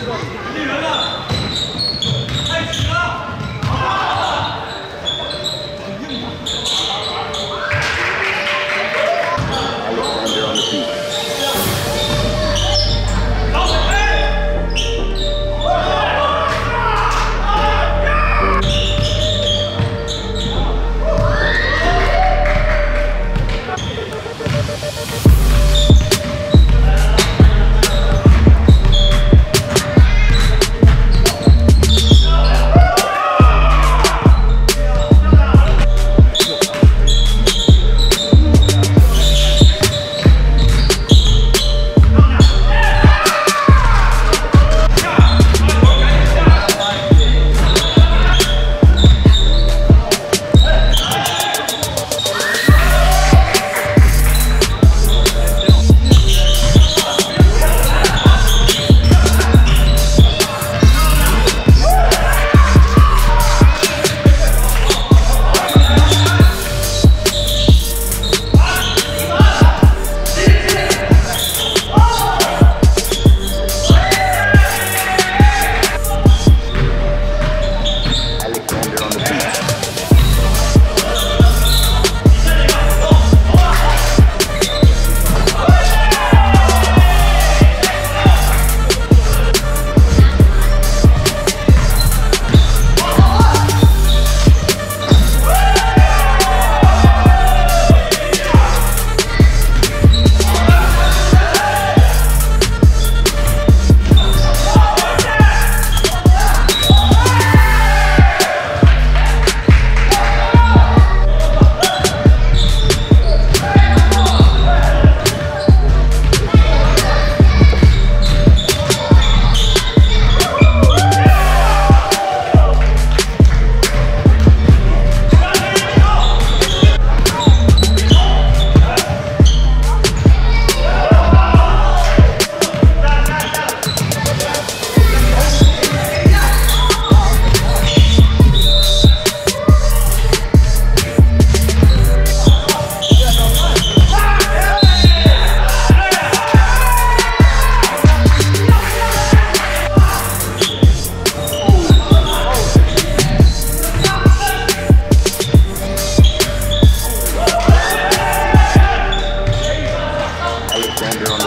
싫어. Beat.